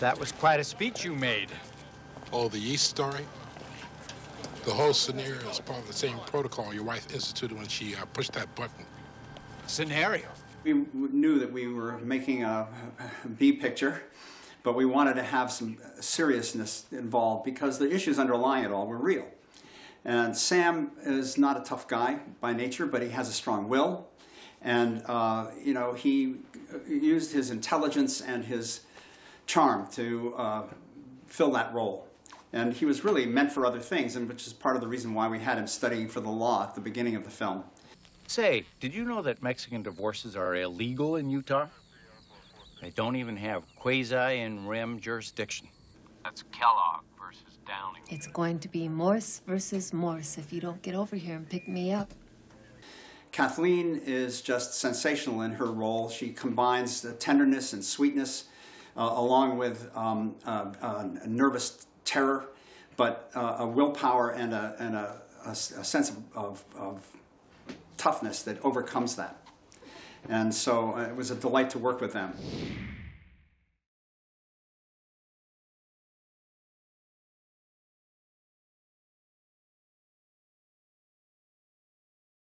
That was quite a speech you made. Oh, the yeast story? The whole scenario is part of the same protocol your wife instituted when she uh, pushed that button. Scenario. We knew that we were making a B picture, but we wanted to have some seriousness involved because the issues underlying it all were real. And Sam is not a tough guy by nature, but he has a strong will. And, uh, you know, he used his intelligence and his charm to uh, fill that role. And he was really meant for other things, and which is part of the reason why we had him studying for the law at the beginning of the film. Say, did you know that Mexican divorces are illegal in Utah? They don't even have quasi in rem jurisdiction. That's Kellogg versus Downing. It's going to be Morse versus Morse if you don't get over here and pick me up. Kathleen is just sensational in her role. She combines the tenderness and sweetness along with um, uh, uh, nervous terror, but uh, a willpower and a, and a, a, a sense of, of, of, toughness that overcomes that. And so uh, it was a delight to work with them.